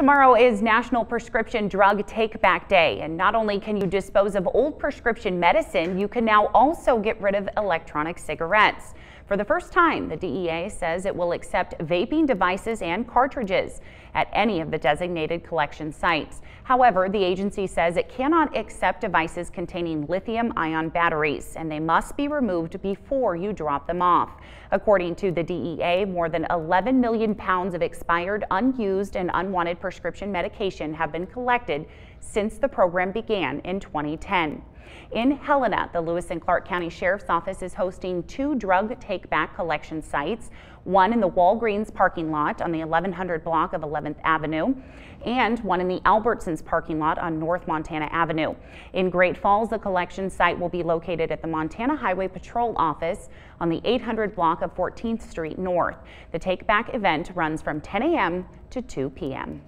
Tomorrow is National Prescription Drug Take Back Day, and not only can you dispose of old prescription medicine, you can now also get rid of electronic cigarettes. For the first time, the DEA says it will accept vaping devices and cartridges at any of the designated collection sites. However, the agency says it cannot accept devices containing lithium ion batteries, and they must be removed before you drop them off. According to the DEA, more than 11 million pounds of expired, unused, and unwanted prescription medication have been collected since the program began in 2010. In Helena, the Lewis and Clark County Sheriff's Office is hosting two drug take-back collection sites, one in the Walgreens parking lot on the 1100 block of 11th Avenue, and one in the Albertsons parking lot on North Montana Avenue. In Great Falls, the collection site will be located at the Montana Highway Patrol office on the 800 block of 14th Street North. The take-back event runs from 10 a.m. to 2 p.m.